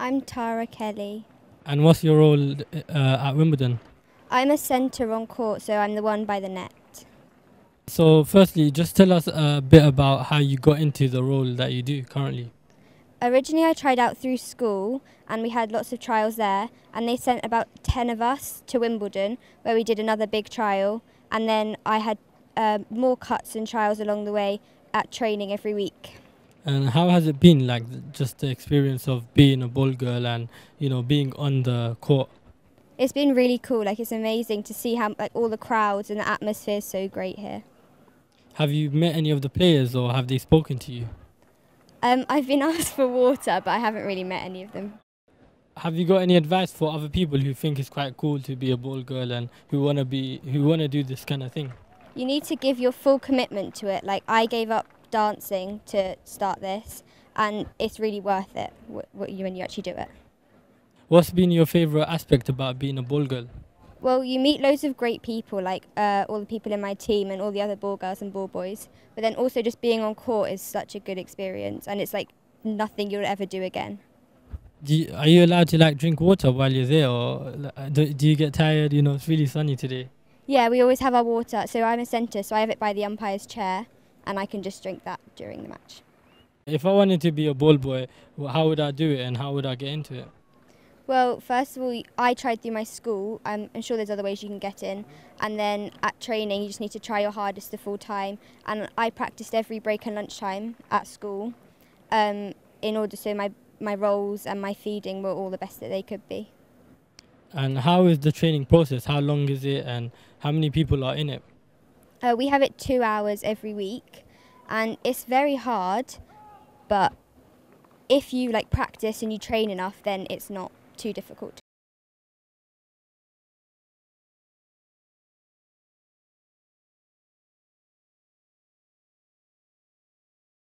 I'm Tara Kelly. And what's your role uh, at Wimbledon? I'm a centre on court, so I'm the one by the net. So, firstly, just tell us a bit about how you got into the role that you do currently. Originally, I tried out through school, and we had lots of trials there. And they sent about 10 of us to Wimbledon, where we did another big trial. And then I had uh, more cuts and trials along the way at training every week. And how has it been, like, just the experience of being a ball girl and, you know, being on the court? It's been really cool. Like, it's amazing to see how, like, all the crowds and the atmosphere is so great here. Have you met any of the players or have they spoken to you? Um, I've been asked for water, but I haven't really met any of them. Have you got any advice for other people who think it's quite cool to be a ball girl and who wanna be who wanna do this kind of thing? You need to give your full commitment to it. Like I gave up dancing to start this, and it's really worth it when you actually do it. What's been your favourite aspect about being a ball girl? Well, you meet loads of great people, like uh, all the people in my team and all the other ball girls and ball boys. But then also just being on court is such a good experience, and it's like nothing you'll ever do again. Do you, are you allowed to like drink water while you're there, or do, do you get tired? You know, it's really sunny today. Yeah, we always have our water. So I'm a centre, so I have it by the umpire's chair, and I can just drink that during the match. If I wanted to be a ball boy, how would I do it, and how would I get into it? Well, first of all, I tried through my school. I'm, I'm sure there's other ways you can get in. And then at training, you just need to try your hardest the full time. And I practiced every break and lunchtime at school um, in order so my, my rolls and my feeding were all the best that they could be. And how is the training process? How long is it and how many people are in it? Uh, we have it two hours every week. And it's very hard, but if you like practice and you train enough, then it's not too difficult.